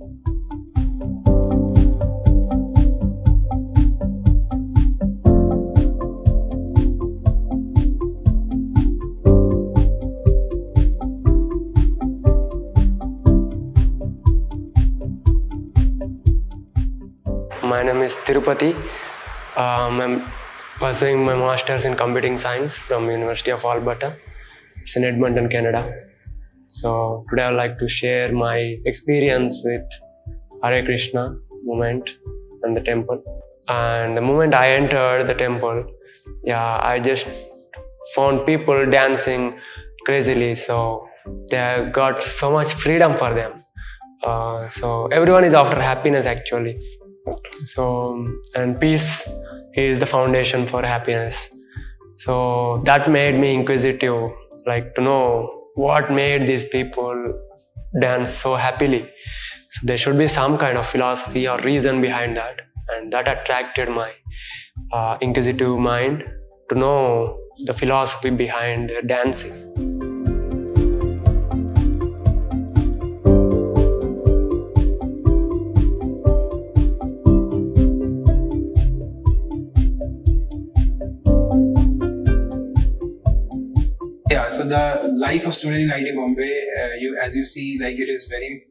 My name is Tirupati. Um, I'm pursuing my master's in computing science from University of Alberta. It's in Edmonton, Canada. So today I'd like to share my experience with Hare Krishna movement and the temple. And the moment I entered the temple, yeah, I just found people dancing crazily. So they got so much freedom for them. Uh, so everyone is after happiness actually so and peace is the foundation for happiness so that made me inquisitive like to know what made these people dance so happily. So there should be some kind of philosophy or reason behind that and that attracted my uh, inquisitive mind to know the philosophy behind their dancing Yeah, so the life of student in IIT Bombay, uh, you as you see, like it is very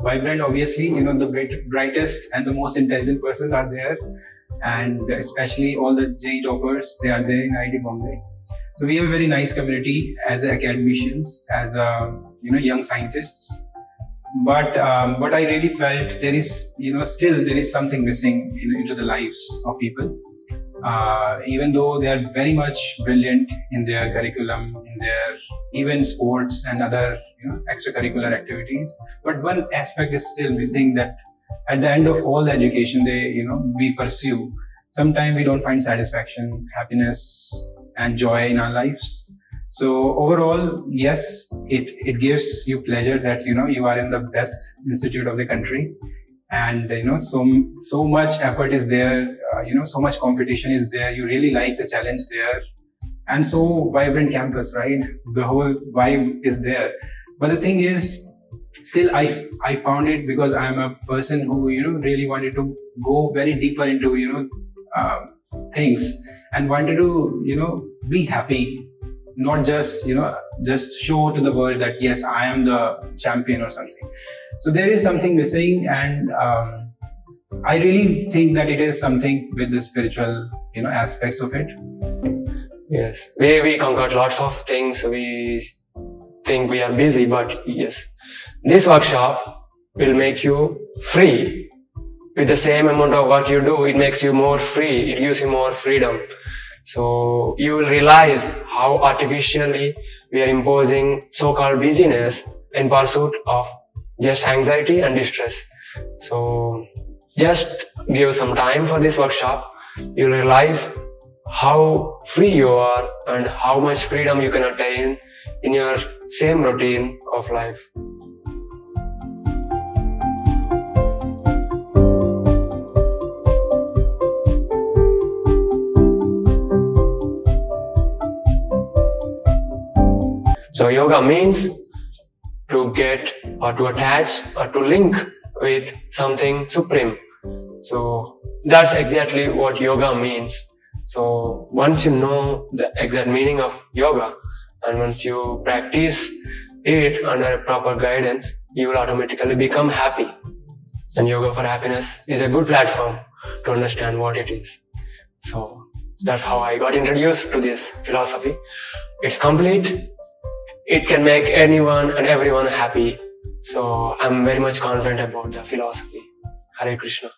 vibrant. Obviously, you know the bright, brightest and the most intelligent persons are there, and especially all the JEE toppers, they are there in IIT Bombay. So we have a very nice community as academicians, as uh, you know young scientists. But um, but I really felt there is you know still there is something missing in, into the lives of people uh, even though they are very much brilliant in their curriculum, in their even sports and other you know, extracurricular activities. But one aspect is still missing that at the end of all the education they, you know, we pursue, sometimes we don't find satisfaction, happiness and joy in our lives. So overall, yes, it, it gives you pleasure that, you know, you are in the best institute of the country and you know so so much effort is there you know so much competition is there. You really like the challenge there. And so vibrant campus right? The whole vibe is there. But the thing is still i i found it because i'm a person who you know really wanted to go very deeper into you know uh, things and wanted to you know be happy. Not just you know just show to the world that yes i am the champion or something. So there is something missing, and um, I really think that it is something with the spiritual, you know, aspects of it. Yes, we we conquered lots of things. We think we are busy, but yes, this workshop will make you free. With the same amount of work you do, it makes you more free. It gives you more freedom. So you will realize how artificially we are imposing so-called busyness in pursuit of just anxiety and distress. So just give some time for this workshop. You'll realize how free you are and how much freedom you can attain in your same routine of life. So yoga means to get or to attach or to link with something supreme. So that's exactly what yoga means. So once you know the exact meaning of yoga and once you practice it under proper guidance, you will automatically become happy. And yoga for happiness is a good platform to understand what it is. So that's how I got introduced to this philosophy. It's complete it can make anyone and everyone happy. So I'm very much confident about the philosophy. Hare Krishna.